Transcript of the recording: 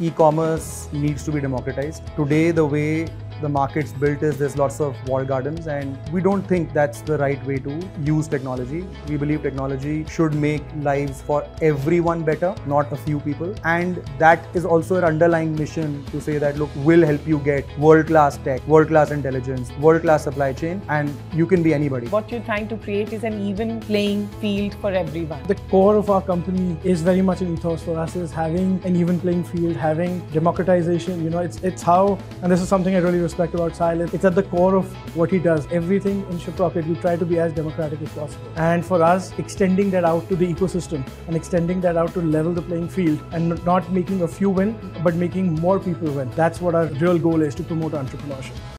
e-commerce needs to be democratized. Today, the way the market's built is there's lots of walled gardens and we don't think that's the right way to use technology. We believe technology should make lives for everyone better, not a few people. And that is also an underlying mission to say that look, we'll help you get world-class tech, world-class intelligence, world-class supply chain, and you can be anybody. What you're trying to create is an even playing field for everyone. The core of our company is very much an ethos for us is having an even playing field, having democratization. You know, it's it's how, and this is something I really respect about Sahil. It's at the core of what he does. Everything in Shiprocket, we try to be as democratic as possible. And for us, extending that out to the ecosystem and extending that out to level the playing field and not making a few win, but making more people win. That's what our real goal is to promote entrepreneurship.